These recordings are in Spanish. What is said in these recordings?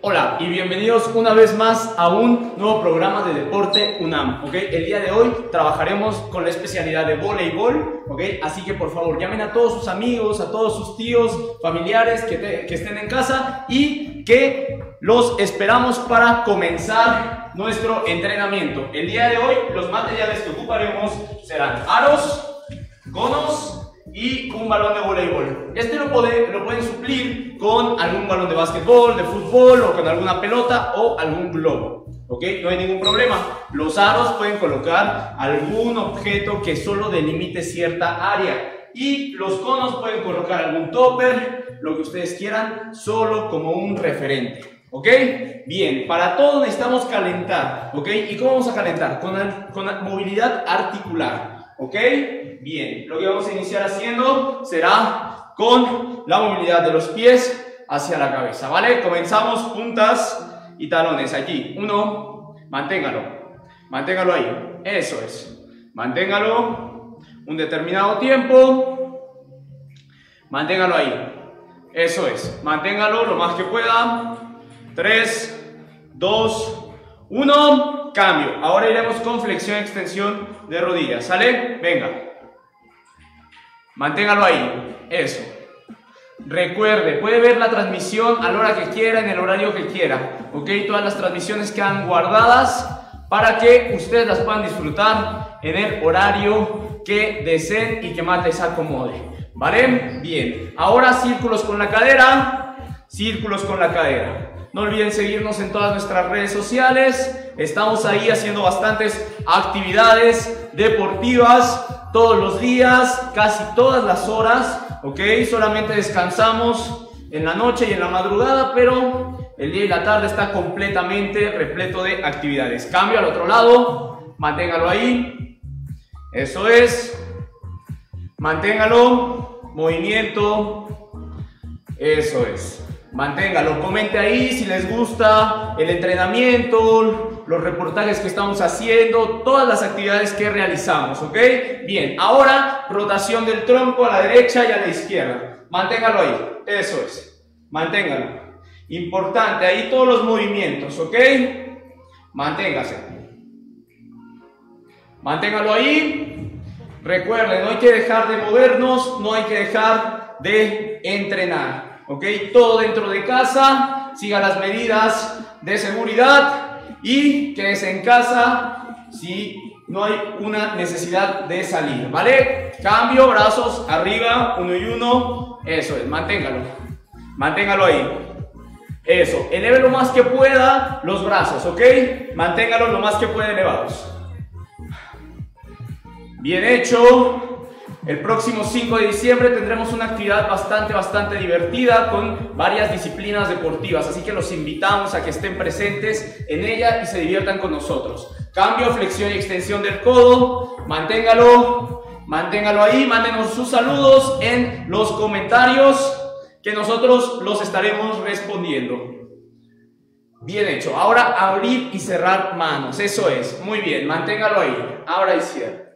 Hola y bienvenidos una vez más a un nuevo programa de Deporte UNAM, ¿ok? El día de hoy trabajaremos con la especialidad de voleibol, ¿ok? Así que por favor llamen a todos sus amigos, a todos sus tíos, familiares que, que estén en casa y que los esperamos para comenzar nuestro entrenamiento. El día de hoy los materiales que ocuparemos serán aros, conos, y un balón de voleibol. Este lo, puede, lo pueden suplir con algún balón de básquetbol, de fútbol o con alguna pelota o algún globo. ¿Ok? No hay ningún problema. Los aros pueden colocar algún objeto que solo delimite cierta área. Y los conos pueden colocar algún topper, lo que ustedes quieran, solo como un referente. ¿Ok? Bien, para todo necesitamos calentar. ¿Ok? ¿Y cómo vamos a calentar? Con, con movilidad articular. ¿Ok? Bien, lo que vamos a iniciar haciendo será con la movilidad de los pies hacia la cabeza, ¿vale? Comenzamos puntas y talones aquí. Uno, manténgalo, manténgalo ahí, eso es. Manténgalo un determinado tiempo, manténgalo ahí, eso es. Manténgalo lo más que pueda. Tres, dos, uno, Ahora iremos con flexión y extensión de rodillas. ¿Sale? Venga. Manténgalo ahí. Eso. Recuerde, puede ver la transmisión a la hora que quiera, en el horario que quiera. ¿Ok? Todas las transmisiones quedan guardadas para que ustedes las puedan disfrutar en el horario que deseen y que más les acomode. ¿Vale? Bien. Ahora círculos con la cadera. Círculos con la cadera. No olviden seguirnos en todas nuestras redes sociales. Estamos ahí haciendo bastantes actividades deportivas todos los días, casi todas las horas. ¿Ok? Solamente descansamos en la noche y en la madrugada, pero el día y la tarde está completamente repleto de actividades. Cambio al otro lado. Manténgalo ahí. Eso es. Manténgalo. Movimiento. Eso es. Manténgalo, comente ahí si les gusta el entrenamiento, los reportajes que estamos haciendo, todas las actividades que realizamos, ¿ok? Bien, ahora rotación del tronco a la derecha y a la izquierda. Manténgalo ahí, eso es. Manténgalo. Importante, ahí todos los movimientos, ¿ok? Manténgase. Manténgalo ahí. Recuerden, no hay que dejar de movernos, no hay que dejar de entrenar. ¿Ok? Todo dentro de casa, siga las medidas de seguridad y quédese en casa si no hay una necesidad de salir, ¿vale? Cambio, brazos arriba, uno y uno, eso es, manténgalo, manténgalo ahí. Eso, eleve lo más que pueda los brazos, ¿ok? Manténgalo lo más que pueda elevados. Bien hecho. El próximo 5 de diciembre tendremos una actividad bastante, bastante divertida con varias disciplinas deportivas, así que los invitamos a que estén presentes en ella y se diviertan con nosotros. Cambio, flexión y extensión del codo, manténgalo, manténgalo ahí, mándenos sus saludos en los comentarios que nosotros los estaremos respondiendo. Bien hecho. Ahora abrir y cerrar manos. Eso es. Muy bien. Manténgalo ahí. Ahora y cierre.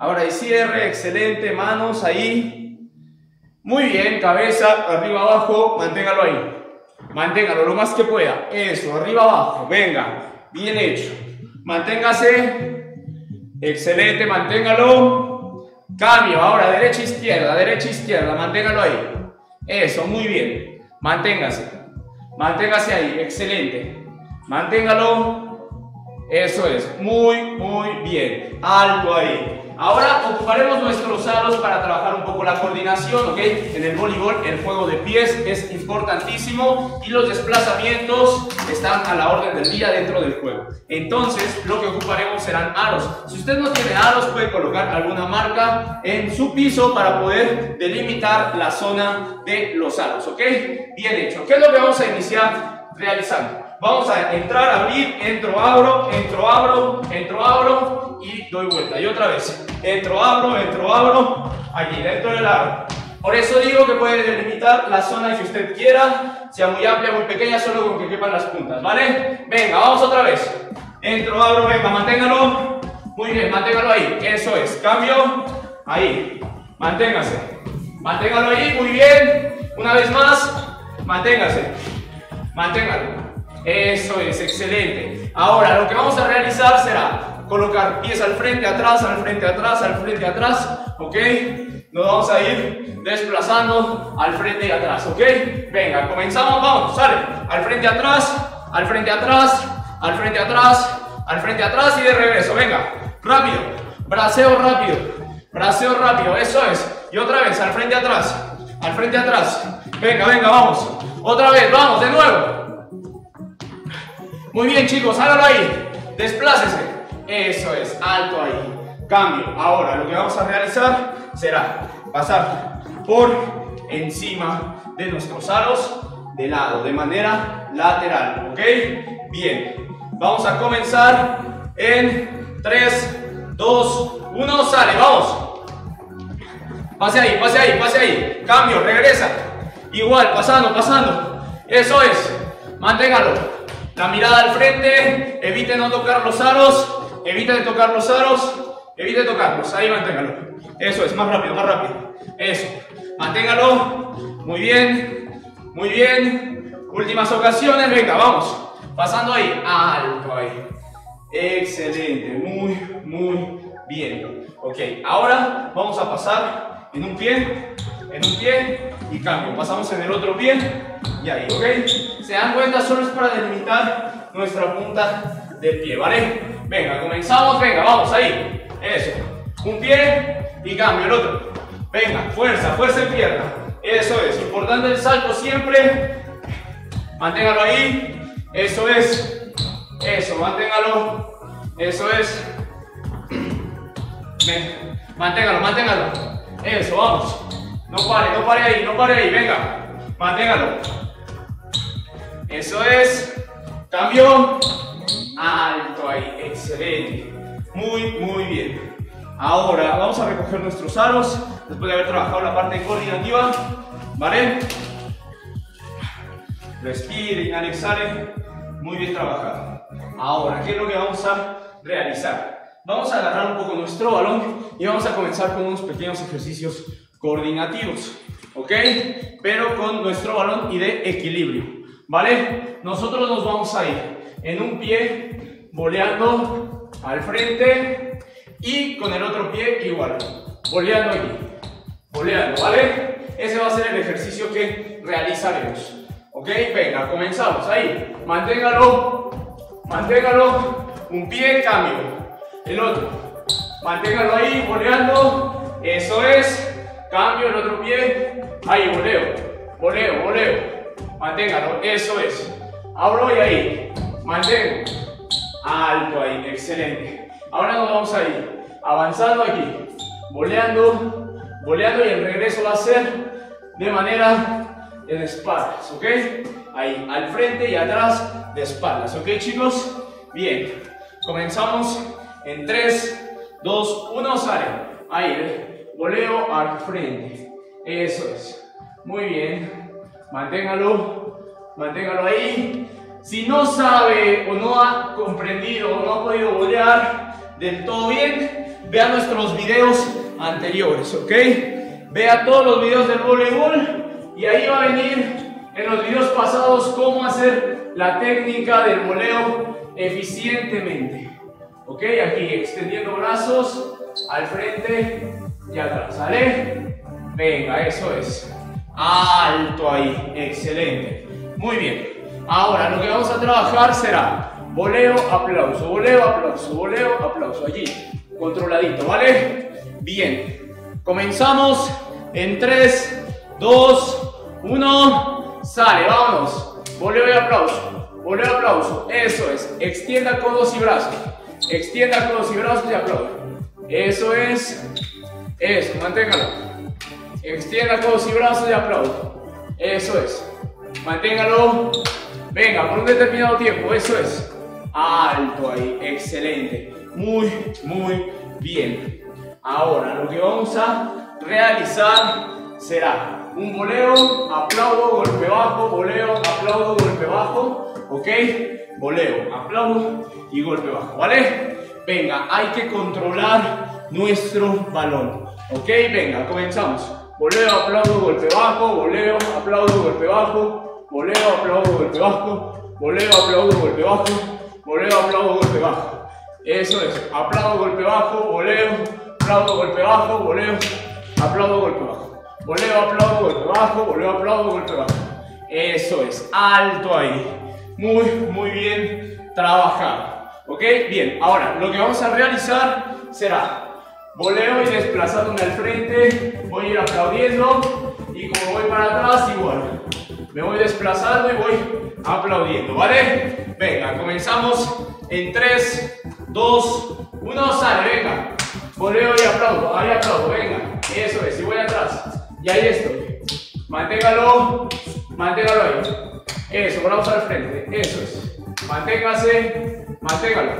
Ahora y cierre, excelente, manos ahí. Muy bien, cabeza, arriba, abajo, manténgalo ahí. Manténgalo lo más que pueda. Eso, arriba, abajo, venga, bien hecho. Manténgase. Excelente, manténgalo. Cambio, ahora derecha, izquierda, derecha, izquierda, manténgalo ahí. Eso, muy bien. Manténgase. Manténgase ahí, excelente. Manténgalo. Eso es, muy, muy bien. Alto ahí. Ahora ocuparemos nuestros aros para trabajar un poco la coordinación, ¿ok? En el voleibol el juego de pies es importantísimo y los desplazamientos están a la orden del día dentro del juego. Entonces, lo que ocuparemos serán aros. Si usted no tiene aros, puede colocar alguna marca en su piso para poder delimitar la zona de los aros, ¿ok? Bien hecho. ¿Qué es lo que vamos a iniciar realizando? Vamos a entrar, abrir, entro, abro, entro, abro, entro, abro y doy vuelta. Y otra vez, entro, abro, entro, abro, aquí, dentro del aro. Por eso digo que puede delimitar la zona si usted quiera, sea muy amplia, muy pequeña, solo con que quepan las puntas, ¿vale? Venga, vamos otra vez. Entro, abro, venga, manténgalo. Muy bien, manténgalo ahí. Eso es. Cambio. Ahí. Manténgase. Manténgalo ahí. Muy bien. Una vez más. Manténgase. Manténgalo. Eso es, excelente. Ahora, lo que vamos a realizar será colocar pies al frente, atrás, al frente, atrás, al frente, atrás, ¿ok? Nos vamos a ir desplazando al frente y atrás, ¿ok? Venga, comenzamos, vamos, sale. Al frente, atrás, al frente, atrás, al frente, atrás, al frente, atrás y de regreso, venga. Rápido, braceo rápido, braceo rápido, eso es. Y otra vez, al frente, atrás, al frente, atrás. Venga, venga, vamos. Otra vez, vamos, de nuevo. Muy bien, chicos, hágalo ahí. Desplácese. Eso es, alto ahí. Cambio. Ahora, lo que vamos a realizar será pasar por encima de nuestros aros de lado, de manera lateral, ¿ok? Bien. Vamos a comenzar en 3, 2, 1, sale, vamos. Pase ahí, pase ahí, pase ahí. Cambio, regresa. Igual, pasando, pasando. Eso es. Manténgalo. La mirada al frente. Evite no tocar los aros. Evite de tocar los aros. Evite tocarlos. Ahí manténgalo. Eso es. Más rápido, más rápido. Eso. Manténgalo. Muy bien. Muy bien. Últimas ocasiones. Venga, vamos. Pasando ahí. Alto ahí. Excelente. Muy, muy bien. Ok. Ahora vamos a pasar en un pie, en un pie y cambio. Pasamos en el otro pie y ahí, ¿ok? Se dan cuenta, solo es para delimitar nuestra punta del pie, ¿vale? Venga, comenzamos, venga, vamos, ahí. Eso. Un pie y cambio, el otro. Venga, fuerza, fuerza en pierna. Eso es, importante el salto siempre. Manténgalo ahí. Eso es. Eso, manténgalo. Eso es. Manténgalo, manténgalo. Eso, vamos. No pare, no pare ahí, no pare ahí, venga. Manténgalo. Eso es. Cambio. Alto ahí, excelente. Muy, muy bien. Ahora vamos a recoger nuestros aros después de haber trabajado la parte coordinativa. ¿Vale? Respire, inhale, exhale. Muy bien trabajado. Ahora, ¿qué es lo que vamos a realizar? Vamos a agarrar un poco nuestro balón y vamos a comenzar con unos pequeños ejercicios coordinativos, ¿ok? Pero con nuestro balón y de equilibrio, ¿vale? Nosotros nos vamos a ir en un pie boleando al frente y con el otro pie igual, boleando aquí, boleando, ¿vale? Ese va a ser el ejercicio que realizaremos, ¿ok? Venga, comenzamos, ahí, manténgalo, manténgalo, un pie, cambio, el otro. Manténgalo ahí, boleando. Eso es. Cambio el otro pie. Ahí, voleo. Voleo, voleo. Manténgalo. Eso es. Abro y ahí. Mantengo. Alto ahí. Excelente. Ahora nos vamos a ir avanzando aquí. Boleando. Boleando y el regreso va a ser de manera en espaldas. ¿Ok? Ahí, al frente y atrás de espaldas. ¿Ok, chicos? Bien. Comenzamos en 3, 2, 1, sale. Ahí, voleo al frente. Eso es. Muy bien. Manténgalo. Manténgalo ahí. Si no sabe o no ha comprendido o no ha podido volear del todo bien, vea nuestros videos anteriores, ¿ok? Vea todos los videos del voleibol y ahí va a venir en los videos pasados cómo hacer la técnica del voleo eficientemente. Ok, aquí extendiendo brazos al frente y atrás, ¿sale? Venga, eso es. Alto ahí, excelente. Muy bien. Ahora lo que vamos a trabajar será voleo, aplauso, voleo, aplauso, voleo, aplauso. Allí, controladito, ¿vale? Bien. Comenzamos en 3, 2, 1. Sale, vámonos. Voleo y aplauso. Voleo, aplauso. Eso es. Extienda codos y brazos. Extienda codos y brazos y aplaude. Eso es. Eso, manténgalo. Extienda codos y brazos y aplaude. Eso es. Manténgalo. Venga, por un determinado tiempo. Eso es. Alto ahí. Excelente. Muy, muy bien. Ahora, lo que vamos a realizar será un voleo, aplaudo, golpe bajo, voleo, aplaudo, golpe bajo. ¿Ok? voleo, aplaudo y golpe bajo, ¿vale? Venga, hay que controlar nuestro balón, ¿ok? Venga, comenzamos. Voleo, aplaudo, golpe bajo, voleo, aplaudo, golpe bajo, voleo, aplaudo, golpe bajo, voleo, aplaudo, golpe bajo, voleo, aplaudo, golpe bajo. Eso es, aplaudo, golpe bajo, voleo, aplaudo, golpe bajo, voleo, aplaudo, golpe bajo. Voleo, aplaudo, golpe bajo, voleo, aplaudo, golpe bajo. Eso es, alto ahí. Muy, muy bien trabajado. ¿Ok? Bien, ahora lo que vamos a realizar será voleo y desplazándome al frente, voy a ir aplaudiendo y como voy para atrás igual. Me voy desplazando y voy aplaudiendo, ¿vale? Venga, comenzamos en 3, 2, 1, sale, venga. Voleo y aplaudo, ahí aplaudo, venga. Eso es, y voy atrás. Y ahí estoy. Manténgalo, manténgalo ahí. Eso, brazos al frente, eso es. Manténgase, manténgalo.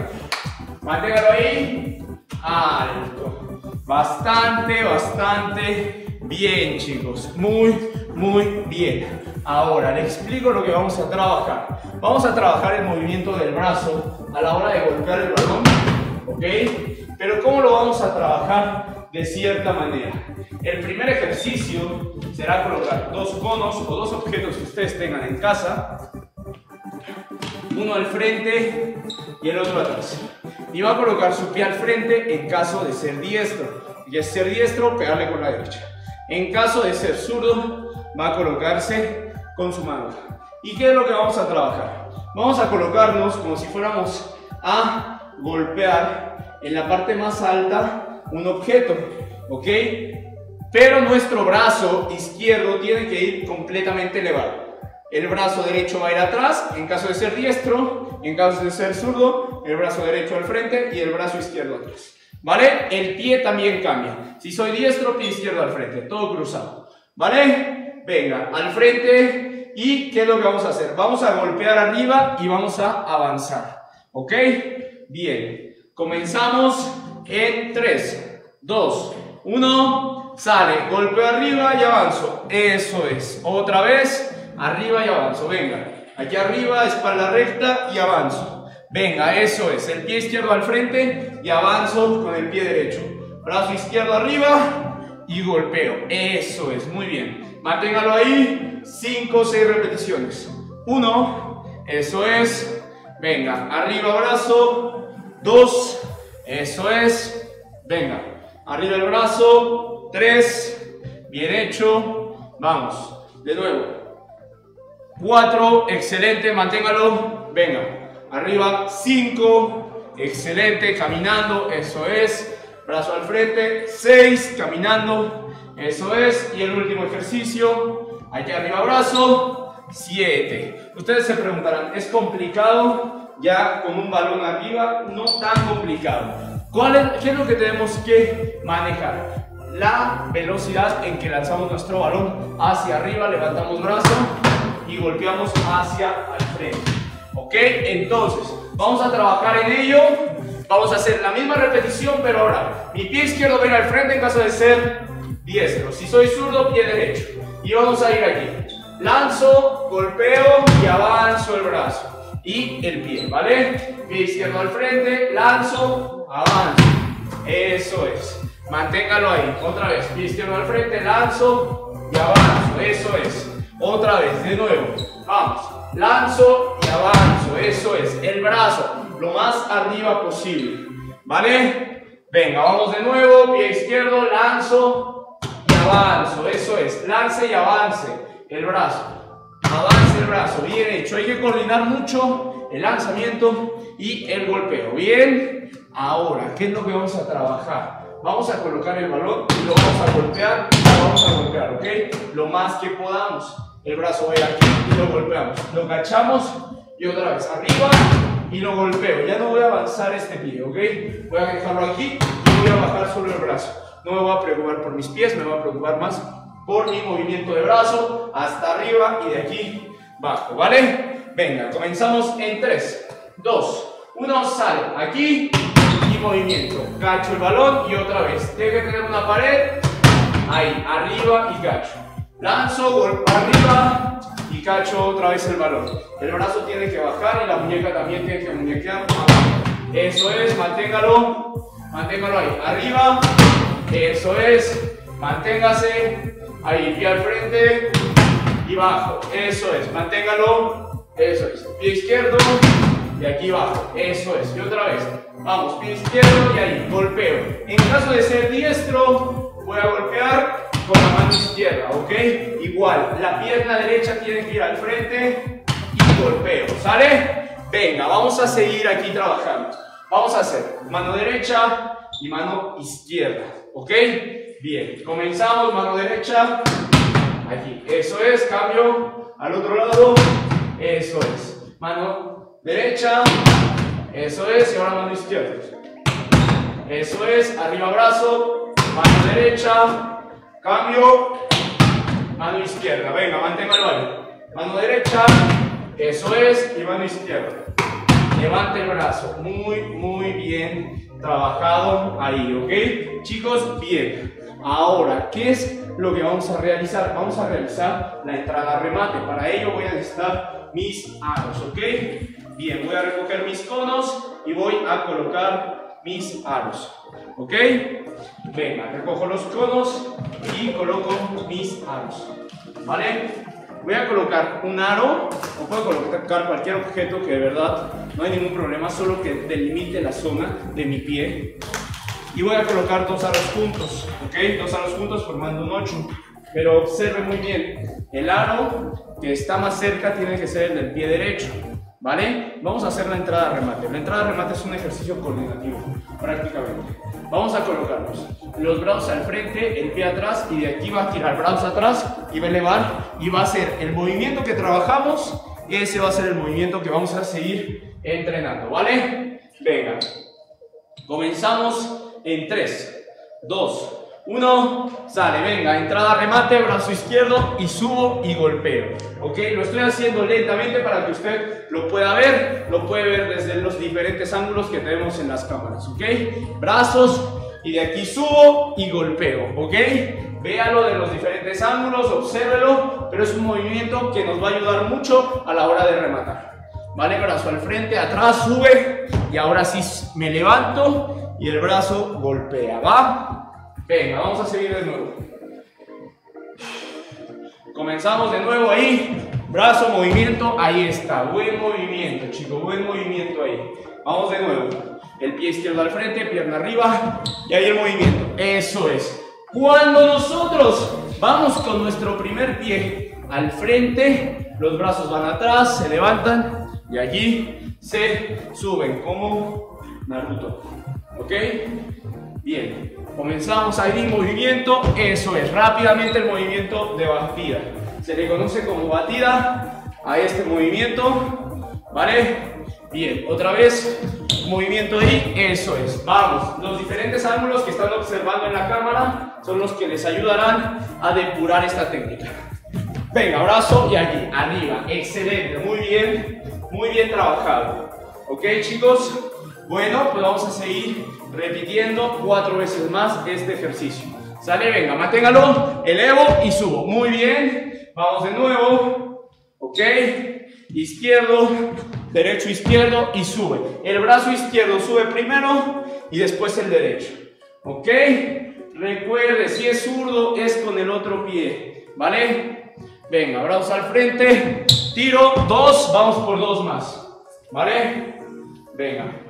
Manténgalo ahí. Alto. Bastante, bastante bien, chicos. Muy, muy bien. Ahora, le explico lo que vamos a trabajar. Vamos a trabajar el movimiento del brazo a la hora de golpear el balón, ¿ok? Pero ¿cómo lo vamos a trabajar? De cierta manera. El primer ejercicio será colocar dos conos o dos objetos que ustedes tengan en casa, uno al frente y el otro atrás. Y va a colocar su pie al frente en caso de ser diestro. Y es ser diestro, pegarle con la derecha. En caso de ser zurdo, va a colocarse con su mano. ¿Y qué es lo que vamos a trabajar? Vamos a colocarnos como si fuéramos a golpear en la parte más alta un objeto, ¿ok? Pero nuestro brazo izquierdo tiene que ir completamente elevado. El brazo derecho va a ir atrás, en caso de ser diestro, en caso de ser zurdo, el brazo derecho al frente y el brazo izquierdo atrás. ¿Vale? El pie también cambia. Si soy diestro, pie izquierdo al frente, todo cruzado. ¿Vale? Venga, al frente. ¿Y qué es lo que vamos a hacer? Vamos a golpear arriba y vamos a avanzar. ¿Ok? Bien. Comenzamos en 3, 2, 1. Sale, golpeo arriba y avanzo. Eso es. Otra vez arriba y avanzo, venga. Aquí arriba, espalda recta y avanzo. Venga, eso es, el pie izquierdo al frente y avanzo con el pie derecho. Brazo izquierdo arriba y golpeo. Eso es, muy bien. Manténgalo ahí, 5 o 6 repeticiones. 1, eso es. Venga, arriba brazo. 2, eso es. Venga, arriba el brazo. 3, bien hecho. Vamos, de nuevo. 4, excelente, manténgalo, venga, arriba, 5, excelente, caminando, eso es, brazo al frente, 6, caminando, eso es, y el último ejercicio, aquí arriba brazo, 7. Ustedes se preguntarán, ¿es complicado ya con un balón arriba? No tan complicado. ¿Cuál es, ¿Qué es lo que tenemos que manejar? La velocidad en que lanzamos nuestro balón hacia arriba, levantamos brazo, y golpeamos hacia al frente. ¿Ok? Entonces, vamos a trabajar en ello. Vamos a hacer la misma repetición, pero ahora mi pie izquierdo viene al frente en caso de ser diestro. Si soy zurdo, pie derecho. Y vamos a ir aquí. Lanzo, golpeo y avanzo el brazo. Y el pie, ¿vale? Pie izquierdo al frente, lanzo, avanzo. Eso es. Manténgalo ahí. Otra vez. Pie izquierdo al frente, lanzo y avanzo. Eso es. Otra vez, de nuevo. Vamos. Lanzo y avanzo. Eso es. El brazo lo más arriba posible. ¿Vale? Venga, vamos de nuevo. Pie izquierdo, lanzo y avanzo. Eso es. Lance y avance. El brazo. Avance el brazo. Bien hecho. Hay que coordinar mucho el lanzamiento y el golpeo. Bien. Ahora, ¿qué es lo que vamos a trabajar? Vamos a colocar el balón y lo vamos a golpear. Lo vamos a golpear, ¿ok? Lo más que podamos el brazo va aquí y lo golpeamos. Lo cachamos y otra vez arriba y lo golpeo. Ya no voy a avanzar este pie, ¿ok? Voy a dejarlo aquí y voy a bajar solo el brazo. No me voy a preocupar por mis pies, me voy a preocupar más por mi movimiento de brazo hasta arriba y de aquí bajo, ¿vale? Venga, comenzamos en 3, 2, 1, sale. Aquí y movimiento. Cacho el balón y otra vez. Tiene que tener una pared. Ahí, arriba y cacho. Lanzo, golpe arriba y cacho otra vez el balón. El brazo tiene que bajar y la muñeca también tiene que muñequear Eso es, manténgalo, manténgalo ahí. Arriba, eso es, manténgase. Ahí, pie al frente y bajo. Eso es, manténgalo. Eso es. Pie izquierdo y aquí bajo. Eso es. Y otra vez. Vamos, pie izquierdo y ahí. Golpeo. En caso de ser diestro, voy a golpear con la mano izquierda, ¿ok? Igual, la pierna derecha tiene que ir al frente y golpeo. ¿Sale? Venga, vamos a seguir aquí trabajando. Vamos a hacer mano derecha y mano izquierda, ¿ok? Bien, comenzamos, mano derecha, aquí, eso es, cambio al otro lado, eso es, mano derecha, eso es, y ahora mano izquierda, eso es, arriba brazo, mano derecha, cambio, mano izquierda, venga, manténgalo ahí, mano derecha, eso es, y mano izquierda, levante el brazo, muy, muy bien trabajado ahí, ¿ok? Chicos, bien, Ahora, ¿qué es lo que vamos a realizar? Vamos a realizar la entrada remate. Para ello voy a necesitar mis aros, ¿ok? Bien, voy a recoger mis conos y voy a colocar mis aros, ¿ok? Venga, recojo los conos y coloco mis aros, ¿vale? Voy a colocar un aro, o puedo colocar cualquier objeto que de verdad no hay ningún problema, solo que delimite la zona de mi pie y voy a colocar dos aros juntos, ¿ok? Dos aros juntos formando un 8. Pero observe muy bien, el aro que está más cerca tiene que ser el del pie derecho, ¿vale? Vamos a hacer la entrada remate. La entrada remate es un ejercicio coordinativo, prácticamente. Vamos a colocarnos los brazos al frente, el pie atrás y de aquí va a girar brazos atrás y va a elevar y va a ser el movimiento que trabajamos, ese va a ser el movimiento que vamos a seguir entrenando, ¿vale? Venga, comenzamos en 3, 2, 1, sale, venga, entrada, remate, brazo izquierdo y subo y golpeo. ¿Ok? Lo estoy haciendo lentamente para que usted lo pueda ver, lo puede ver desde los diferentes ángulos que tenemos en las cámaras. ¿Ok? Brazos y de aquí subo y golpeo. ¿Ok? Véalo de los diferentes ángulos, obsérvelo, pero es un movimiento que nos va a ayudar mucho a la hora de rematar. ¿Vale? Brazo al frente, atrás, sube y ahora sí me levanto y el brazo golpea. ¿Va? Venga, vamos a seguir de nuevo. Comenzamos de nuevo ahí. Brazo, movimiento, ahí está. Buen movimiento, chicos, buen movimiento ahí. Vamos de nuevo. El pie izquierdo al frente, pierna arriba y ahí el movimiento. Eso es. Cuando nosotros vamos con nuestro primer pie al frente, los brazos van atrás, se levantan y allí se suben como Naruto. ¿Ok? Bien, comenzamos ahí movimiento, eso es, rápidamente el movimiento de batida. Se le conoce como batida a este movimiento, ¿vale? Bien, otra vez, movimiento ahí, eso es. Vamos, los diferentes ángulos que están observando en la cámara son los que les ayudarán a depurar esta técnica. Venga, brazo y aquí, arriba, excelente, muy bien, muy bien trabajado. ¿Ok, chicos? Bueno, pues vamos a seguir repitiendo cuatro veces más este ejercicio. ¿Sale? Venga, manténgalo, elevo y subo. Muy bien, vamos de nuevo. ¿Ok? Izquierdo, derecho, izquierdo y sube. El brazo izquierdo sube primero y después el derecho. ¿Ok? Recuerde, si es zurdo, es con el otro pie. ¿Vale? Venga, brazos al frente. Tiro, dos, vamos por dos más. ¿Vale? Venga.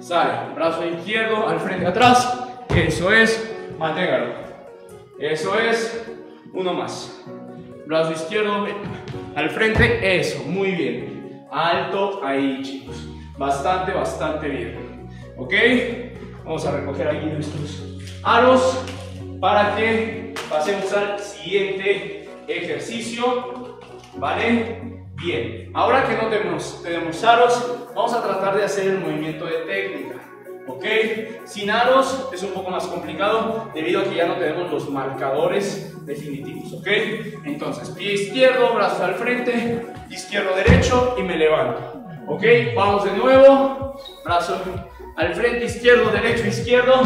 Sale, brazo izquierdo al frente atrás. Eso es, manténgalo. Eso es, uno más. Brazo izquierdo al frente, eso, muy bien. Alto ahí, chicos. Bastante, bastante bien. ¿Ok? Vamos a recoger aquí nuestros aros para que pasemos al siguiente ejercicio. ¿Vale? Bien, ahora que no tenemos, tenemos aros, vamos a tratar de hacer el movimiento de técnica. ¿Ok? Sin aros es un poco más complicado debido a que ya no tenemos los marcadores definitivos. ¿Ok? Entonces, pie izquierdo, brazo al frente, izquierdo, derecho y me levanto. ¿Ok? Vamos de nuevo. Brazo al frente, izquierdo, derecho, izquierdo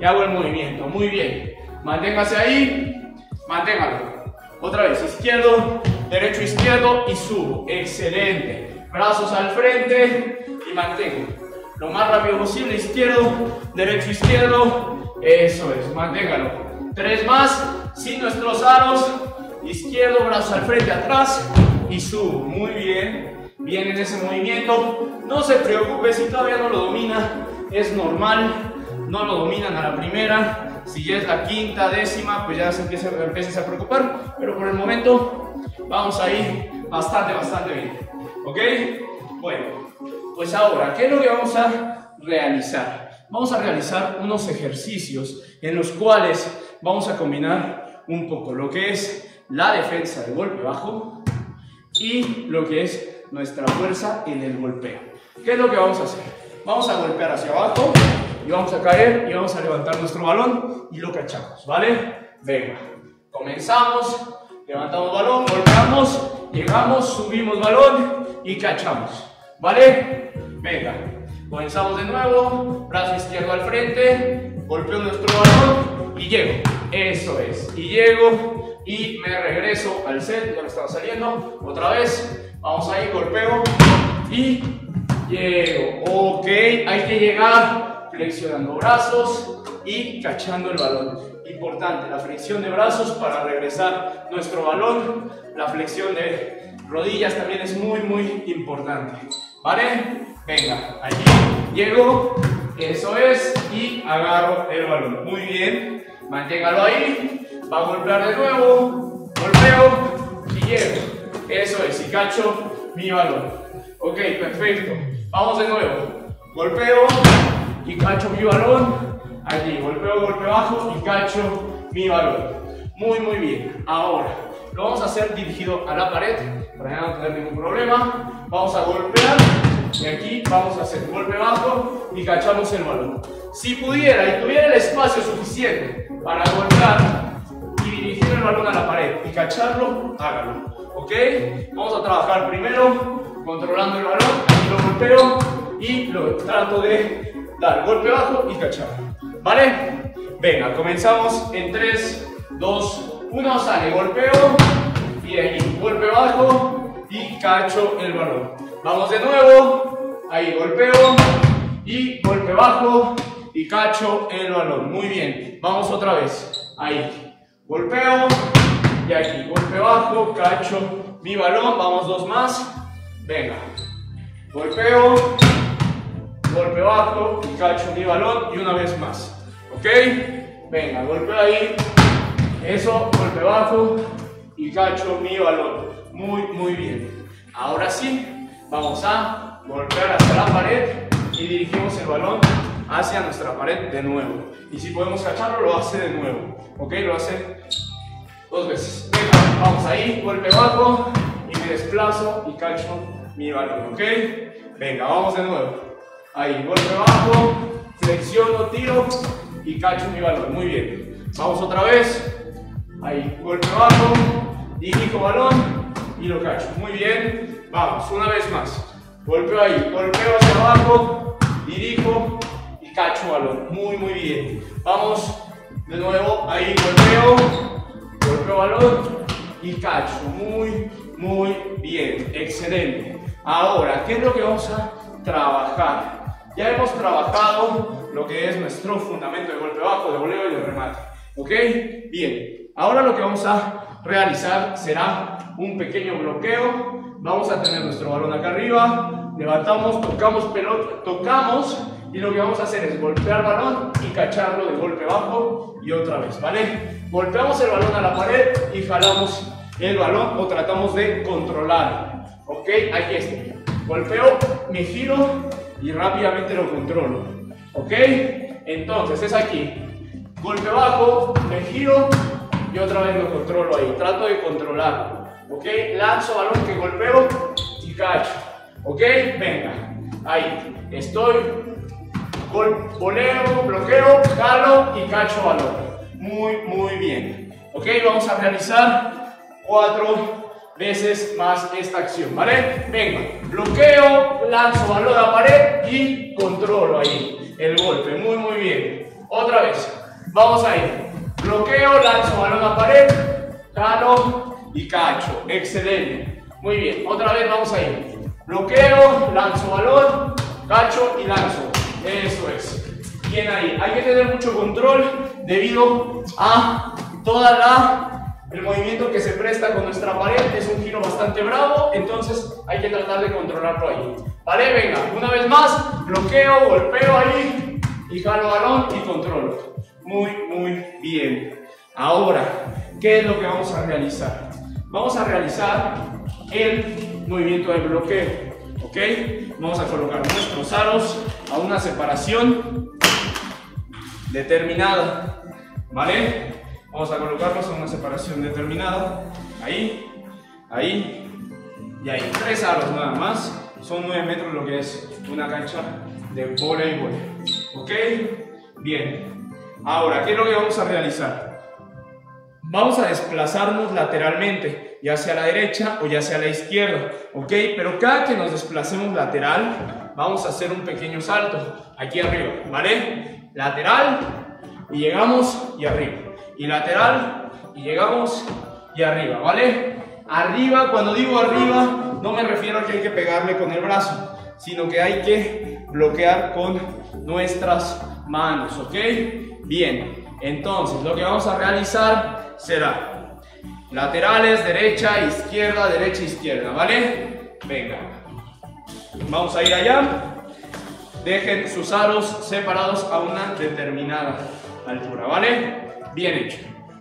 y hago el movimiento. Muy bien. Manténgase ahí. Manténgalo. Otra vez, izquierdo, derecho, izquierdo y subo. Excelente. Brazos al frente y mantengo. Lo más rápido posible, izquierdo, derecho, izquierdo. Eso es, manténgalo. Tres más, sin nuestros aros. Izquierdo, brazos al frente, atrás. y subo. Muy bien. Bien en ese movimiento. No se preocupe si todavía no lo domina. Es normal. No lo dominan a la primera. Si ya es la quinta, décima, pues ya se empieza a preocupar. Pero por el momento vamos a ir bastante, bastante bien. ¿Ok? Bueno, pues ahora, ¿qué es lo que vamos a realizar? Vamos a realizar unos ejercicios en los cuales vamos a combinar un poco lo que es la defensa de golpe bajo y lo que es nuestra fuerza en el golpeo. ¿Qué es lo que vamos a hacer? Vamos a golpear hacia abajo y vamos a caer y vamos a levantar nuestro balón y lo cachamos, ¿vale? Venga, comenzamos, levantamos balón, golpeamos, llegamos, subimos balón y cachamos, ¿vale? Venga, comenzamos de nuevo, brazo izquierdo al frente, golpeo nuestro balón y llego, eso es, y llego y me regreso al set, ya me estaba saliendo, otra vez, vamos ahí, golpeo y llego, ok, hay que llegar flexionando brazos y cachando el balón. Importante, la flexión de brazos para regresar nuestro balón, la flexión de rodillas también es muy, muy importante, ¿vale? Venga, allí llego, eso es, y agarro el balón. Muy bien, manténgalo ahí, va a golpear de nuevo, golpeo y llego. Eso es, y cacho mi balón. Ok, perfecto. Vamos de nuevo. Golpeo y cacho mi balón. Allí, golpeo, golpe bajo y cacho mi balón. Muy, muy bien. Ahora, lo vamos a hacer dirigido a la pared para no tener ningún problema. Vamos a golpear y aquí vamos a hacer golpe bajo y cachamos el balón. Si pudiera y tuviera el espacio suficiente para golpear y dirigir el balón a la pared y cacharlo, hágalo. ¿Ok? Vamos a trabajar primero controlando el balón, aquí lo golpeo y lo trato de dar golpe bajo y cachar. ¿Vale? Venga, comenzamos en 3, 2, 1, sale, golpeo y aquí, golpe bajo y cacho el balón. Vamos de nuevo, ahí golpeo y golpe bajo y cacho el balón. Muy bien, vamos otra vez, ahí, golpeo y aquí, golpe bajo, cacho mi balón, vamos dos más, venga, golpeo, golpe bajo y cacho mi balón y una vez más, ¿ok? Venga, golpeo ahí, eso, golpe bajo y cacho mi balón, muy, muy bien. Ahora sí, vamos a golpear hacia la pared y dirigimos el balón hacia nuestra pared de nuevo. Y si podemos cacharlo, lo hace de nuevo, ¿ok? Lo hace dos veces. Venga, vamos ahí, golpe bajo y me desplazo y cacho mi balón, ¿ok? Venga, vamos de nuevo. Ahí, golpe bajo, flexiono, tiro y cacho mi balón. Muy bien. Vamos otra vez. Ahí, golpe bajo, dirijo balón y lo cacho. Muy bien. Vamos, una vez más. Golpeo ahí, golpeo hacia abajo, dirijo y cacho balón. Muy, muy bien. Vamos de nuevo. Ahí, golpeo, golpeo balón y cacho. Muy, muy bien. Excelente. Ahora, ¿qué es lo que vamos a trabajar? Ya hemos trabajado lo que es nuestro fundamento de golpe bajo, de voleo y de remate. ¿Ok? Bien. Ahora lo que vamos a realizar será un pequeño bloqueo. Vamos a tener nuestro balón acá arriba. Levantamos, tocamos pelota, tocamos y lo que vamos a hacer es golpear el balón y cacharlo de golpe bajo y otra vez, ¿vale? Golpeamos el balón a la pared y jalamos el balón o tratamos de controlar. ¿Ok? Aquí está. Golpeo, me giro y rápidamente lo controlo. ¿Ok? Entonces es aquí. Golpe bajo, me giro y otra vez lo controlo ahí. Trato de controlarlo. ¿Ok? Lanzo balón que golpeo y cacho. ¿Ok? Venga. Ahí. Estoy. Gol, voleo, bloqueo, jalo y cacho balón. Muy, muy bien. ¿Ok? Vamos a realizar cuatro veces más esta acción, ¿vale? Venga, bloqueo, lanzo balón a pared y controlo ahí el golpe, muy muy bien. Otra vez, vamos ahí, bloqueo, lanzo balón a pared, jalo y cacho, excelente. Muy bien, otra vez vamos ahí, bloqueo, lanzo balón, cacho y lanzo, eso es. Bien ahí, hay que tener mucho control debido a toda la el movimiento que se presta con nuestra pared es un giro bastante bravo, entonces hay que tratar de controlarlo ahí. ¿Vale? Venga, una vez más, bloqueo, golpeo ahí y jalo balón y controlo. Muy, muy bien. Ahora, ¿qué es lo que vamos a realizar? Vamos a realizar el movimiento de bloqueo. ¿Ok? Vamos a colocar nuestros aros a una separación determinada. ¿Vale? Vamos a colocarlos a una separación determinada. Ahí, ahí y ahí. Tres aros nada más. Son 9 metros lo que es una cancha de voleibol. ¿Ok? Bien. Ahora, ¿qué es lo que vamos a realizar? Vamos a desplazarnos lateralmente, ya sea a la derecha o ya sea a la izquierda. ¿Ok? Pero cada que nos desplacemos lateral, vamos a hacer un pequeño salto aquí arriba. ¿Vale? Lateral y llegamos y arriba. Y lateral y llegamos y arriba. ¿Vale? Arriba, cuando digo arriba, no me refiero a que hay que pegarle con el brazo, sino que hay que bloquear con nuestras manos, ¿ok? Bien, entonces lo que vamos a realizar será laterales, derecha, izquierda, derecha, izquierda, ¿vale? Venga, vamos a ir allá. Dejen sus aros separados a una determinada altura, ¿vale? Bien hecho.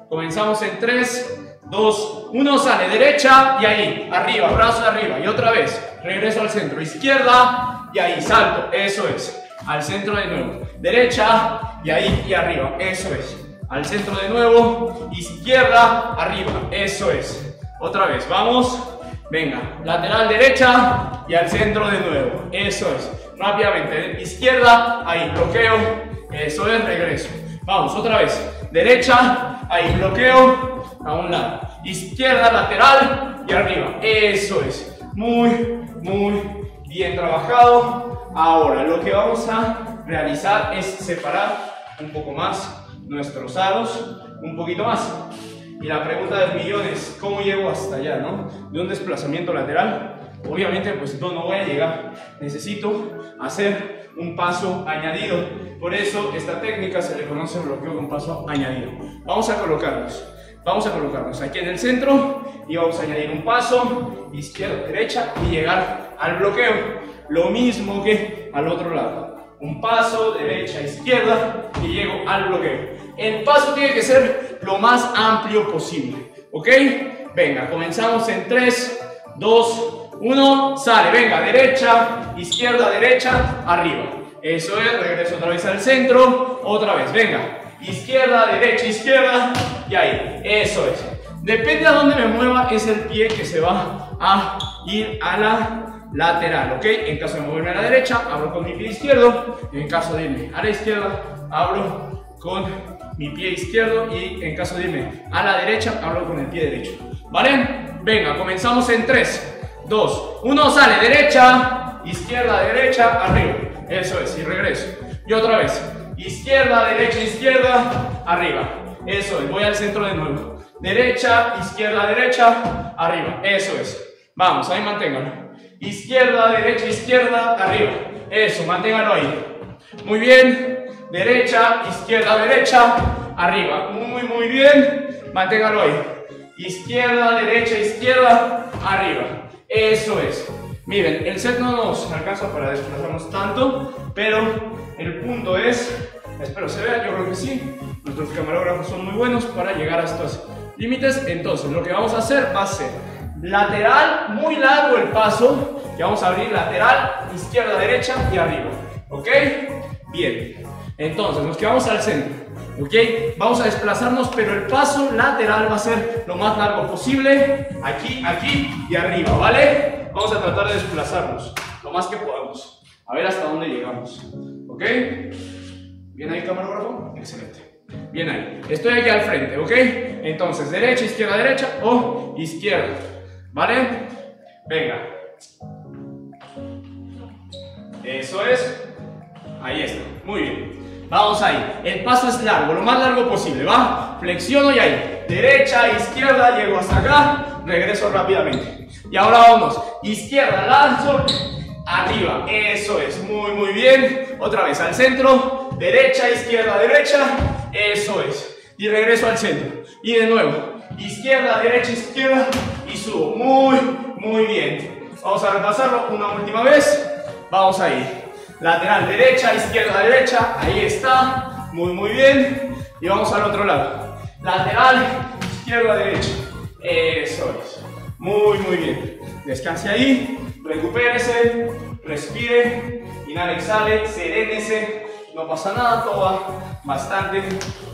Comenzamos en 3, 2, 1, sale derecha y ahí, arriba, brazo arriba y otra vez, regreso al centro, izquierda y ahí, salto, eso es, al centro de nuevo, derecha y ahí y arriba, eso es, al centro de nuevo, izquierda, arriba, eso es, otra vez, vamos, venga, lateral derecha y al centro de nuevo, eso es, rápidamente, izquierda, ahí, bloqueo, eso es, regreso, vamos, otra vez, derecha, ahí, bloqueo, a un lado. Izquierda, lateral y arriba. Eso es. Muy, muy bien trabajado. Ahora, lo que vamos a realizar es separar un poco más nuestros aros, un poquito más. Y la pregunta del millón es, ¿cómo llego hasta allá, no? De un desplazamiento lateral. Obviamente, pues no, no voy a llegar. Necesito hacer un paso añadido. Por eso, esta técnica se le conoce bloqueo con paso añadido. Vamos a colocarlos. Vamos a colocarnos aquí en el centro y vamos a añadir un paso, izquierda, derecha y llegar al bloqueo. Lo mismo que al otro lado. Un paso, derecha, izquierda y llego al bloqueo. El paso tiene que ser lo más amplio posible. ¿Ok? Venga, comenzamos en 3, 2, 1, sale. Venga, derecha, izquierda, derecha, arriba. Eso es, regreso otra vez al centro, otra vez, venga izquierda, derecha, izquierda y ahí, eso es. Depende a dónde me mueva, es el pie que se va a ir a la lateral, ¿ok? En caso de moverme a la derecha, abro con mi pie izquierdo, en caso de irme a la izquierda, abro con mi pie izquierdo y en caso de irme a la derecha, abro con el pie derecho, ¿vale? Venga, comenzamos en 3, 2, 1, sale, derecha, izquierda, derecha, arriba, eso es, y regreso, y otra vez, Izquierda, derecha, izquierda, arriba. Eso es, voy al centro de nuevo. Derecha, izquierda, derecha, arriba. Eso es. Vamos, ahí manténgalo. Izquierda, derecha, izquierda, arriba. Eso, manténgalo ahí. Muy bien. Derecha, izquierda, derecha, arriba. Muy, muy bien. Manténgalo ahí. Izquierda, derecha, izquierda, arriba. Eso es. Miren, el set no nos alcanza para desplazarnos tanto, pero el punto es, espero se vea, yo creo que sí, nuestros camarógrafos son muy buenos para llegar a estos límites, entonces lo que vamos a hacer va a ser lateral, muy largo el paso, que vamos a abrir lateral, izquierda, derecha y arriba, ¿ok? Bien, entonces nos quedamos al centro, ¿ok? Vamos a desplazarnos, pero el paso lateral va a ser lo más largo posible, aquí, aquí y arriba, ¿vale? Vamos a tratar de desplazarnos lo más que podamos, a ver hasta dónde llegamos. ¿Ok? ¿Bien ahí, camarógrafo? Excelente. Bien ahí. Estoy aquí al frente, ¿ok? Entonces, derecha, izquierda, derecha o izquierda. ¿Vale? Venga. Eso es. Ahí está. Muy bien. Vamos ahí. El paso es largo, lo más largo posible, ¿va? Flexiono y ahí. Derecha, izquierda, llego hasta acá, regreso rápidamente. Y ahora vamos. Izquierda, lanzo, arriba. Eso es, muy, muy bien. Otra vez al centro, derecha, izquierda, derecha. Eso es. Y regreso al centro. Y de nuevo, izquierda, derecha, izquierda y subo. Muy, muy bien. Vamos a repasarlo una última vez. Vamos ahí. Lateral, derecha, izquierda, derecha. Ahí está. Muy, muy bien. Y vamos al otro lado. Lateral, izquierda, derecha. Eso es. Muy, muy bien. Descanse ahí. Recupérese. Respire. Inhala, exhale. Serénese. No pasa nada. Todo va bastante,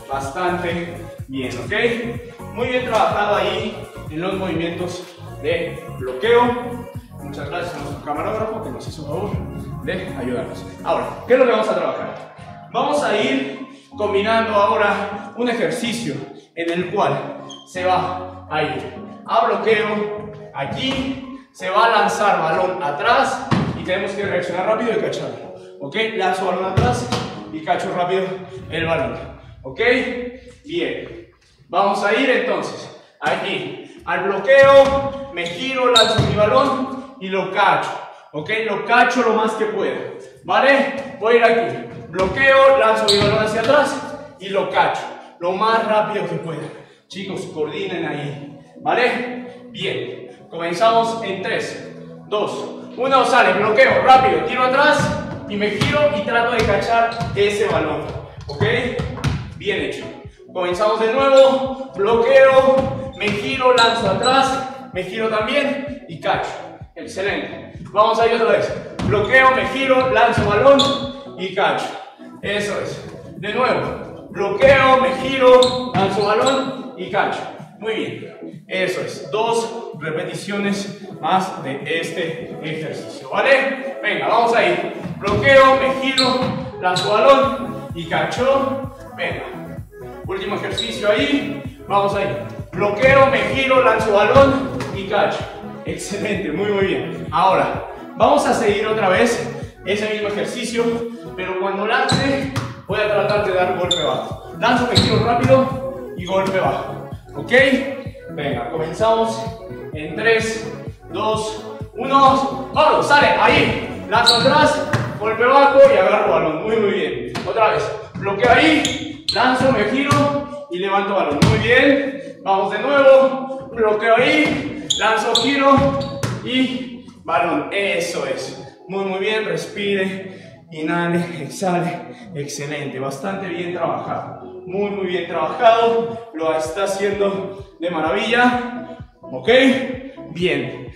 bastante bien. ¿Ok? Muy bien trabajado ahí en los movimientos de bloqueo. Muchas gracias a nuestro camarógrafo que nos hizo favor de ayudarnos. Ahora, ¿qué es lo que vamos a trabajar? Vamos a ir combinando ahora un ejercicio en el cual se va a ir a bloqueo aquí, se va a lanzar balón atrás y tenemos que reaccionar rápido y cacharlo. ¿Ok? Lanzo balón atrás y cacho rápido el balón. ¿Ok? Bien. Vamos a ir entonces aquí al bloqueo, me giro, lanzo mi balón y lo cacho. ¿Ok? Lo cacho lo más que pueda. ¿Vale? Voy a ir aquí. Bloqueo, lanzo mi balón hacia atrás y lo cacho. Lo más rápido que pueda. Chicos, coordinen ahí. ¿Vale? Bien. Comenzamos en 3, 2, 1. Sale, bloqueo, rápido. Tiro atrás y me giro y trato de cachar ese balón. ¿Ok? Bien hecho. Comenzamos de nuevo, bloqueo, me giro, lanzo atrás, me giro también y cacho. Excelente. Vamos a ir otra vez. Bloqueo, me giro, lanzo balón y cacho. Eso es. De nuevo. Bloqueo, me giro, lanzo balón y cacho. Muy bien. Eso es. Dos repeticiones más de este ejercicio. ¿Vale? Venga, vamos a ir. Bloqueo, me giro, lanzo balón y cacho. Venga. Último ejercicio ahí. Vamos ahí. Bloqueo, me giro, lanzo balón y cacho. Excelente, muy muy bien. Ahora, vamos a seguir otra vez ese mismo ejercicio, pero cuando lance voy a tratar de dar golpe bajo. Lanzo, me giro rápido y golpe bajo. ¿Ok? Venga, comenzamos en 3, 2, 1. ¡Vamos! ¡Sale! Ahí. Lanzo atrás, golpe bajo y agarro balón. Muy, muy bien. Otra vez. Bloqueo ahí, lanzo, me giro y levanto balón. Muy bien, vamos de nuevo, bloqueo ahí, lanzo, giro y balón. Eso es. Muy, muy bien, respire, inhale, exhale. Excelente, bastante bien trabajado. Muy, muy bien trabajado. Lo está haciendo de maravilla. ¿Ok? Bien.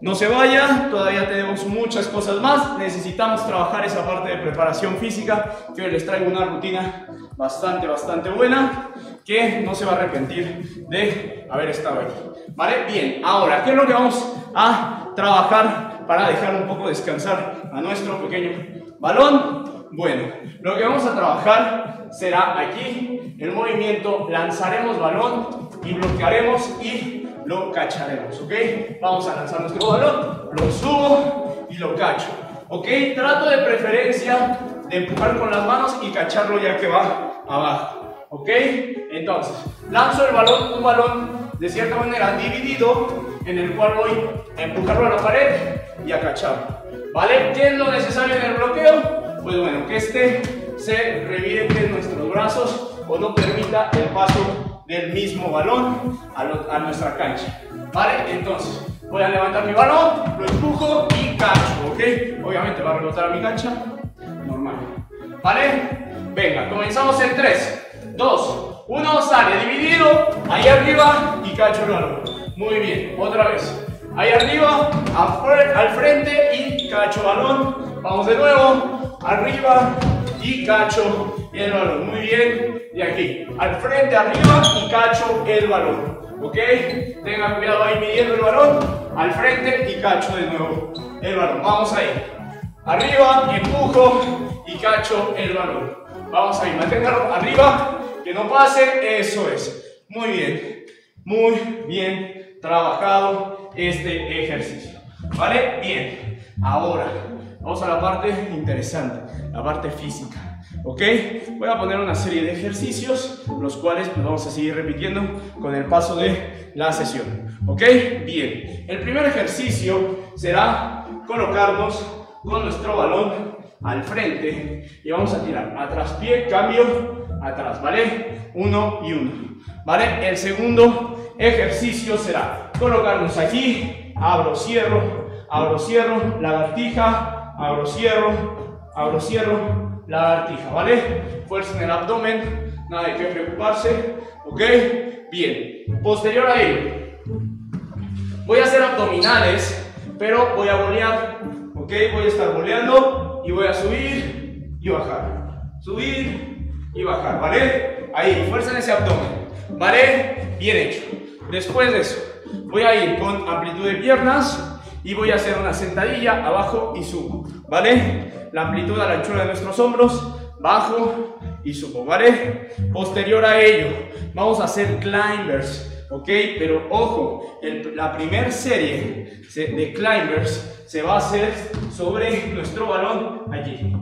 No se vaya, todavía tenemos muchas cosas más. Necesitamos trabajar esa parte de preparación física, hoy les traigo una rutina bastante, bastante buena, que no se va a arrepentir de haber estado aquí. ¿Vale? Bien, ahora, ¿qué es lo que vamos a trabajar para dejar un poco descansar a nuestro pequeño balón? Bueno, lo que vamos a trabajar será aquí el movimiento, lanzaremos balón y bloquearemos y lo cacharemos, ¿ok? Vamos a lanzar nuestro balón, lo subo y lo cacho, ¿ok? Trato de preferencia de empujar con las manos y cacharlo ya que va abajo, ¿ok? Entonces, lanzo el balón, un balón de cierta manera dividido en el cual voy a empujarlo a la pared y a cacharlo, ¿vale? ¿Qué es lo necesario en el bloqueo? Pues bueno, que este se reviente en nuestros brazos o no permita el paso del mismo balón a, nuestra cancha. ¿Vale? Entonces, voy a levantar mi balón, lo empujo y cacho, ¿ok? Obviamente va a rebotar a mi cancha, normal. ¿Vale? Venga, comenzamos en 3, 2, 1, sale, dividido, ahí arriba y cacho el balón. Muy bien, otra vez. Ahí arriba, al frente y cacho balón. Vamos de nuevo, arriba y cacho el balón. Muy bien. Y aquí, al frente, arriba y cacho el balón. ¿Ok? Tengan cuidado ahí midiendo el balón. Al frente y cacho de nuevo el balón. Vamos ahí. Arriba, empujo y cacho el balón. Vamos ahí, manténganlo arriba, que no pase. Eso es. Muy bien. Muy bien trabajado este ejercicio. ¿Vale? Bien. Ahora, vamos a la parte interesante, la parte física. ¿Ok? Voy a poner una serie de ejercicios, los cuales pues, vamos a seguir repitiendo con el paso de la sesión. ¿Ok? Bien. El primer ejercicio será colocarnos con nuestro balón al frente y vamos a tirar atrás pie, cambio, atrás, ¿vale? Uno y uno. ¿Vale? El segundo ejercicio será colocarnos aquí, abro, cierro, abro, cierro, lagartija, abro, cierro, abro, cierro, lagartija, ¿vale? Fuerza en el abdomen, nada de que preocuparse, ¿ok? Bien, posterior a voy a hacer abdominales, pero voy a bolear, ¿ok? Voy a estar boleando y voy a subir y bajar, subir y bajar, ¿vale? Ahí, fuerza en ese abdomen, ¿vale? Bien hecho. Después de eso, voy a ir con amplitud de piernas y voy a hacer una sentadilla abajo y subo, ¿vale? La amplitud a la anchura de nuestros hombros, bajo y subo, ¿vale? Posterior a ello, vamos a hacer climbers, ¿ok? Pero ojo, la primera serie de climbers se va a hacer sobre nuestro balón allí,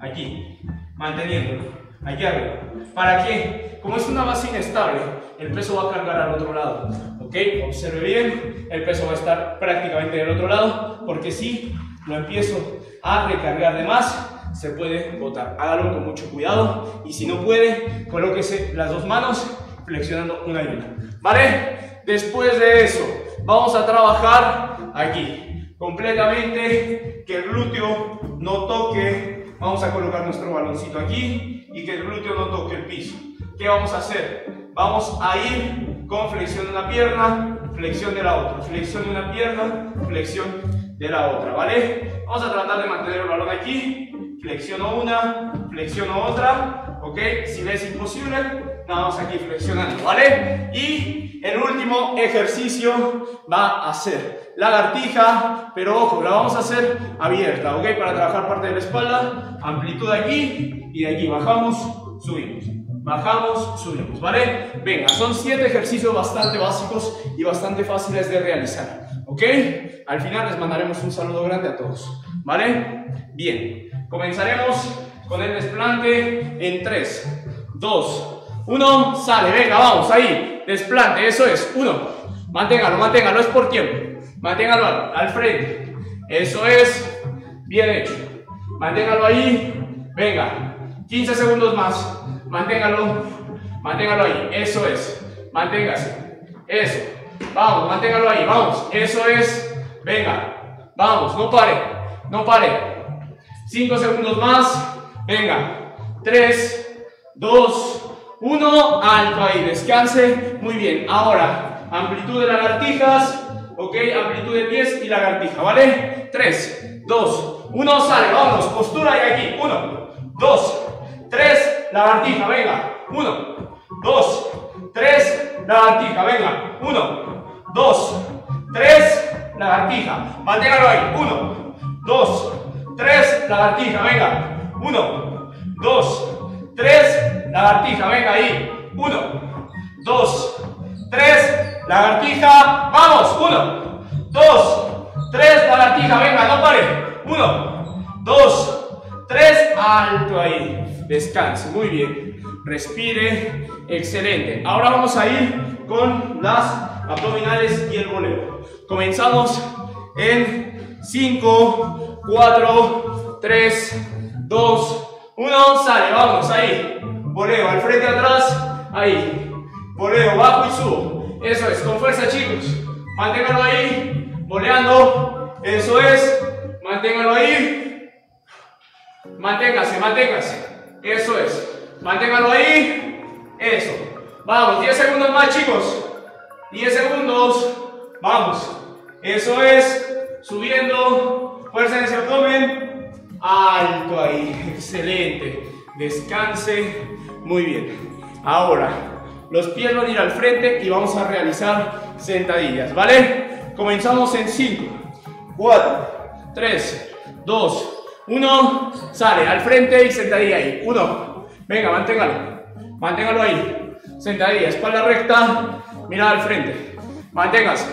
aquí, manteniéndolo, aquí arriba. ¿Para qué? Como es una base inestable, el peso va a cargar al otro lado. ¿Ok? Observe bien, el peso va a estar prácticamente del otro lado, porque si lo empiezo a recargar de más, se puede botar. Hágalo con mucho cuidado y si no puede, colóquese las dos manos flexionando una y una. ¿Vale? Después de eso, vamos a trabajar aquí, completamente, que el glúteo no toque. Vamos a colocar nuestro baloncito aquí y que el glúteo no toque el piso. ¿Qué vamos a hacer? Vamos a ir con flexión de una pierna, flexión de la otra, flexión de una pierna, flexión de la otra, ¿vale? Vamos a tratar de mantener el balón aquí, flexiono una, flexiono otra, ¿ok? Si es imposible, más aquí flexionando, ¿vale? Y el último ejercicio va a ser lagartija, pero ojo, la vamos a hacer abierta, ¿ok? Para trabajar parte de la espalda, amplitud aquí y de aquí bajamos, subimos. Bajamos, subimos, ¿vale? Venga, son siete ejercicios bastante básicos y bastante fáciles de realizar, ¿ok? Al final les mandaremos un saludo grande a todos, ¿vale? Bien, comenzaremos con el desplante en 3, 2, 1, sale, venga, vamos, ahí, desplante, eso es, 1, manténgalo, manténgalo, es por tiempo, manténgalo al frente, eso es, bien hecho, manténgalo ahí, venga, 15 segundos más, manténgalo, manténgalo ahí, eso es, manténgase, eso, vamos, manténgalo ahí, vamos, eso es, venga, vamos, no pare, no pare, 5 segundos más, venga, 3, 2, 1, alto ahí, descanse, muy bien, ahora, amplitud de lagartijas, ok, amplitud de pies y lagartija, ¿vale? 3, 2, 1, sale, vamos, postura y aquí, 1, 2, 3, lagartija, venga. Uno, dos, tres, lagartija, venga. Uno, dos, tres, lagartija. Manténgalo ahí. Uno, dos, tres, lagartija, venga. Uno, dos, tres, lagartija, venga ahí. Uno, dos, tres, lagartija. Vamos. Uno, dos, tres, lagartija, venga, no pare. Uno, dos, tres, alto ahí descanse. Muy bien. Respire. Excelente. Ahora vamos a ir con las abdominales y el voleo. Comenzamos en 5, 4, 3, 2, 1. Sale, vamos, ahí. Voleo al frente, atrás. Ahí. Voleo, bajo y subo. Eso es, con fuerza, chicos. Manténgalo ahí. Voleando. Eso es. Manténgalo ahí. Manténgase, manténgase. Eso es. Manténgalo ahí. Eso. Vamos, 10 segundos más, chicos. 10 segundos. Vamos. Eso es. Subiendo. Fuerza en ese abdomen. Alto ahí. Excelente. Descanse. Muy bien. Ahora, los pies van a ir al frente y vamos a realizar sentadillas, ¿vale? Comenzamos en 5, 4, 3, 2, uno, sale al frente y sentadilla ahí. Uno, venga, manténgalo. Manténgalo ahí. Sentadilla, espalda recta, mira al frente. Manténgase.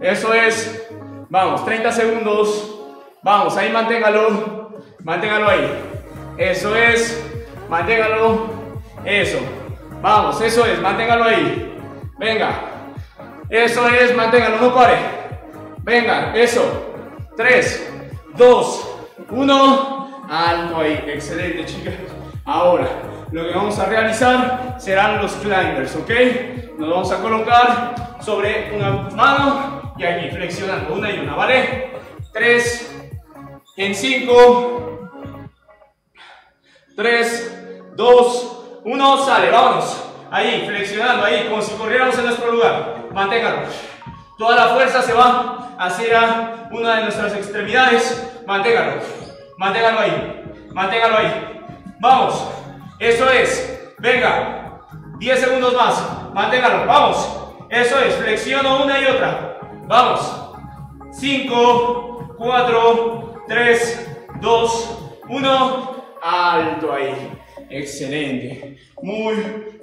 Eso es. Vamos, 30 segundos. Vamos, ahí manténgalo. Manténgalo ahí. Eso es. Manténgalo. Eso. Vamos, eso es. Manténgalo ahí. Venga. Eso es. Manténgalo. No pare. Venga, eso. 3, 2, uno, alto ahí, excelente chicas. Ahora, lo que vamos a realizar serán los climbers, ¿ok? Nos vamos a colocar sobre una mano y aquí flexionando una y una, ¿vale? Tres, en cinco, tres, dos, uno, sale, vámonos. Ahí, flexionando, ahí, como si corriéramos en nuestro lugar. Manténgalo. Toda la fuerza se va hacia una de nuestras extremidades. Manténgalo. Manténgalo ahí. Manténgalo ahí. Vamos. Eso es. Venga. 10 segundos más. Manténgalo. Vamos. Eso es. Flexiono una y otra. Vamos. 5, 4, 3, 2, 1. Alto ahí. Excelente. Muy,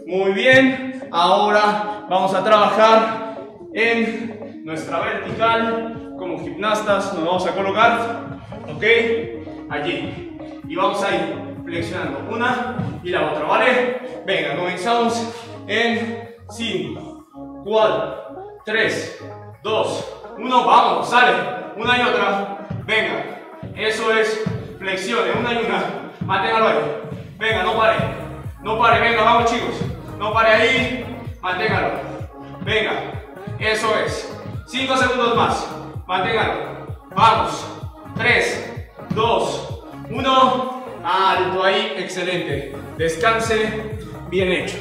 muy bien. Ahora vamos a trabajar en nuestra vertical. Como gimnastas nos vamos a colocar. ¿Ok? Allí. Y vamos a ir flexionando una y la otra, ¿vale? Venga, comenzamos en 5, 4, 3, 2, 1. Vamos, sale. Una y otra. Venga. Eso es flexione, una y una. Manténgalo ahí. Venga, no pare. No pare, venga, vamos chicos. No pare ahí. Manténgalo. Venga. Eso es. 5 segundos más. Manténgalo. Vamos. 3, 2, 1. Alto ahí. Excelente. Descanse. Bien hecho.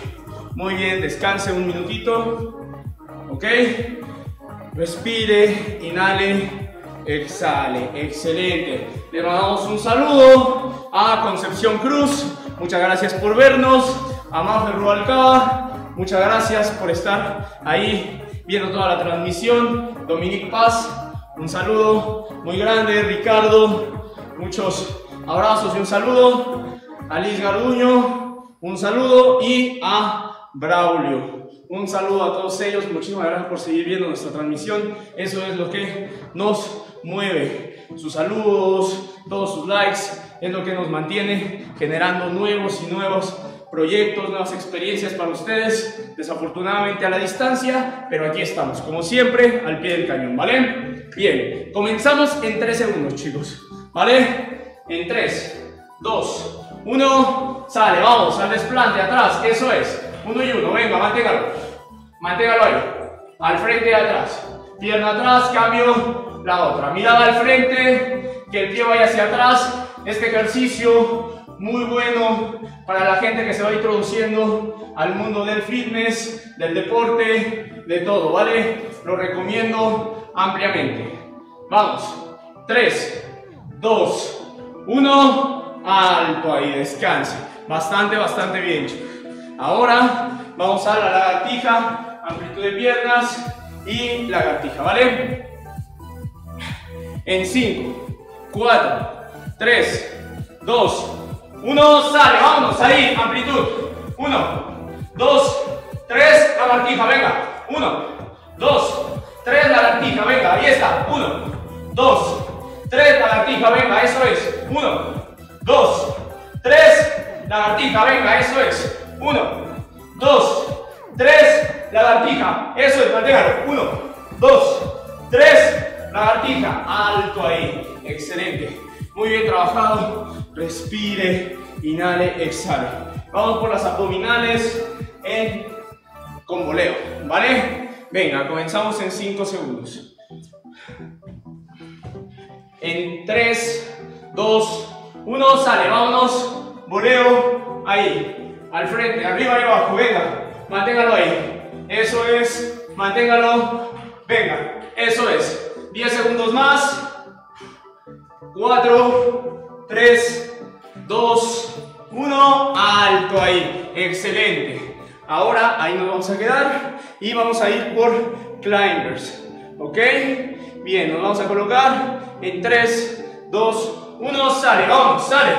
Muy bien, descanse un minutito. ¿Ok? Respire, inhale, exhale. Excelente. Le mandamos un saludo a Concepción Cruz. Muchas gracias por vernos. A Mafer Rubalcaba, muchas gracias por estar ahí viendo toda la transmisión. Dominique Paz, un saludo muy grande. Ricardo, muchos abrazos y un saludo. A Liz Garduño, un saludo. Y a Braulio. Un saludo a todos ellos, muchísimas gracias por seguir viendo nuestra transmisión. Eso es lo que nos mueve. Sus saludos, todos sus likes, es lo que nos mantiene generando nuevos y nuevos proyectos, nuevas experiencias para ustedes, desafortunadamente a la distancia, pero aquí estamos, como siempre, al pie del cañón, ¿vale? Bien, comenzamos en 3 segundos, chicos, ¿vale? En 3, 2, 1, sale, vamos, al desplante, atrás, eso es, uno y uno, venga, manténgalo, manténgalo ahí, al frente y atrás, pierna atrás, cambio, la otra, mirada al frente, que el pie vaya hacia atrás, este ejercicio muy bueno para la gente que se va introduciendo al mundo del fitness, del deporte, de todo, ¿vale? Lo recomiendo ampliamente. Vamos, 3, 2, 1, alto ahí, descanse. Bastante, bastante bien, Ahora vamos a la lagartija, amplitud de piernas y lagartija, ¿vale? En 5, 4, 3, 2, 1, sale, vámonos, ahí, amplitud. 1, 2, 3, lagartija, venga. 1, 2, 3, lagartija, venga, ahí está. 1, 2, 3, lagartija, venga, eso es. 1, 2, 3, lagartija, venga, eso es. 1, 2, 3, lagartija, eso es, manténgalo. 1, 2, 3, lagartija, alto ahí. Excelente. Muy bien trabajado. Respire, inhale, exhale. Vamos por las abdominales con voleo, ¿vale? Venga, comenzamos en 5 segundos. En 3, 2, 1, sale, vámonos. Voleo, ahí, al frente, arriba y abajo, venga. Manténgalo ahí. Eso es, manténgalo. Venga, eso es. 10 segundos más. 4, 3, 2, 1, alto ahí, excelente. Ahora ahí nos vamos a quedar y vamos a ir por climbers, ¿ok? Bien, nos vamos a colocar en 3, 2, 1, sale, vamos, sale.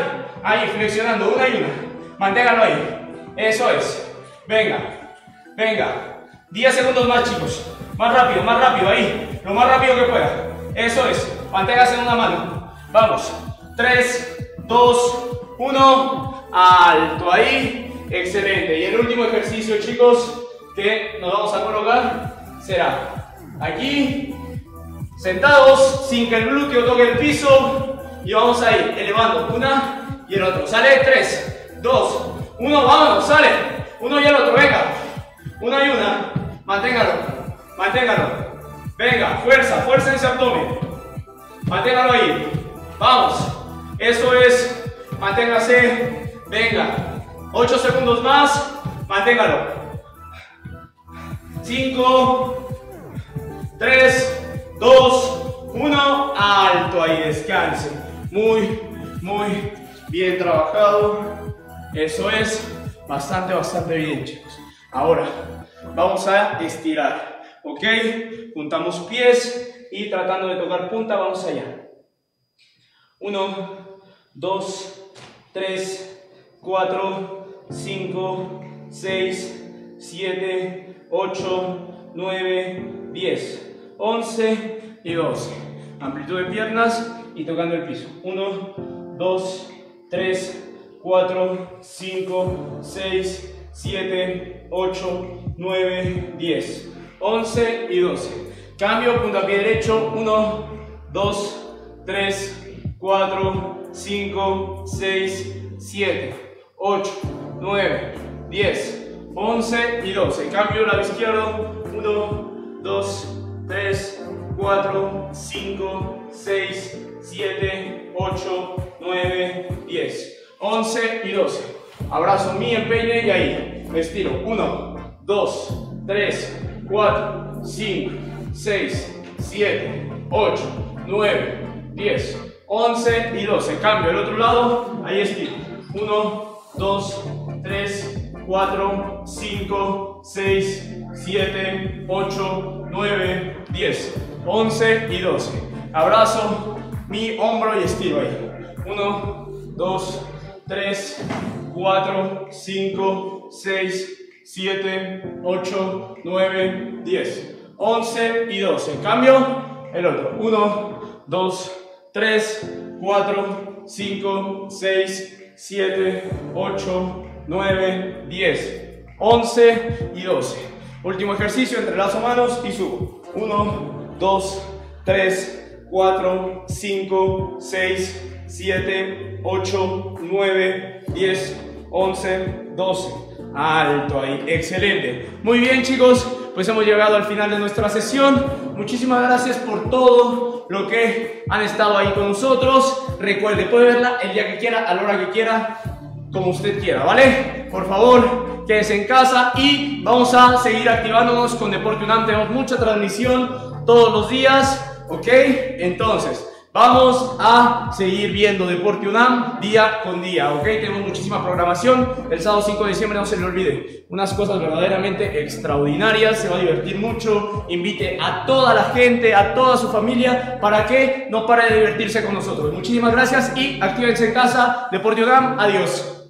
Ahí, flexionando, una y una. Manténgalo ahí, eso es. Venga, venga. 10 segundos más, chicos. Más rápido, más rápido, ahí. Lo más rápido que pueda. Eso es. Manténgase en una mano. Vamos. 3, 2, 1. Alto ahí. Excelente. Y el último ejercicio, chicos, que nos vamos a colocar será aquí, sentados, sin que el glúteo toque el piso. Y vamos a ir elevando una y el otro. Sale 3, 2, Uno, vámonos, sale. Uno y el otro, venga. Una y una. Manténgalo. Manténgalo. Venga, fuerza, fuerza en ese abdomen. Manténgalo ahí. Vamos. Eso es. Manténgase. Venga. 8 segundos más. Manténgalo. 5, 3, 2, 1. Alto ahí, descanse. Muy, muy bien trabajado. Eso es. Bastante, bastante bien, chicos. Ahora, vamos a estirar. ¿Ok? Juntamos pies y tratando de tocar punta, vamos allá. 1, 2, 3, 4, 5, 6, 7, 8, 9, 10, 11 y 12. Amplitud de piernas y tocando el piso. 1, 2, 3, 4, 5, 6, 7, 8, 9, 10, 11 y 12. Cambio, puntapié derecho. 1, 2, 3, 4, 5, 6, 7, 8, 9, 10, 11 y 12. Cambio lado izquierdo. 1, 2, 3, 4, 5, 6, 7, 8, 9, 10, 11 y 12. Abrazo mi empeine y ahí. Estiro. 1, 2, 3, 4, 5, 6, 7, 8, 9, 10, 11 y 12. Cambio el otro lado. Ahí estiro. 1, 2, 3, 4, 5, 6, 7, 8, 9, 10, 11 y 12. Abrazo mi hombro y estiro ahí. 1, 2, 3, 4, 5, 6, 7, 8, 9, 10, 11 y 12. Cambio el otro. 1, 2, 3, 4, 5, 6, 7, 8, 9, 10, 11 y 12. Último ejercicio, entrelazo manos y subo. 1, 2, 3, 4, 5, 6, 7, 8, 9, 10, 11, 12. Alto ahí, excelente. Muy bien chicos, pues hemos llegado al final de nuestra sesión. Muchísimas gracias por todo lo que han estado ahí con nosotros. Recuerde, puede verla el día que quiera, a la hora que quiera, como usted quiera, ¿vale? Por favor, quédese en casa y vamos a seguir activándonos con Deporte UNAM. Tenemos mucha transmisión todos los días, ¿ok? Entonces, Vamos a seguir viendo Deporte UNAM día con día, ¿ok? Tenemos muchísima programación. El sábado 5 de diciembre no se le olvide. Unas cosas verdaderamente extraordinarias. Se va a divertir mucho. Invite a toda la gente, a toda su familia, para que no pare de divertirse con nosotros. Muchísimas gracias y actívense en casa. Deporte UNAM, adiós.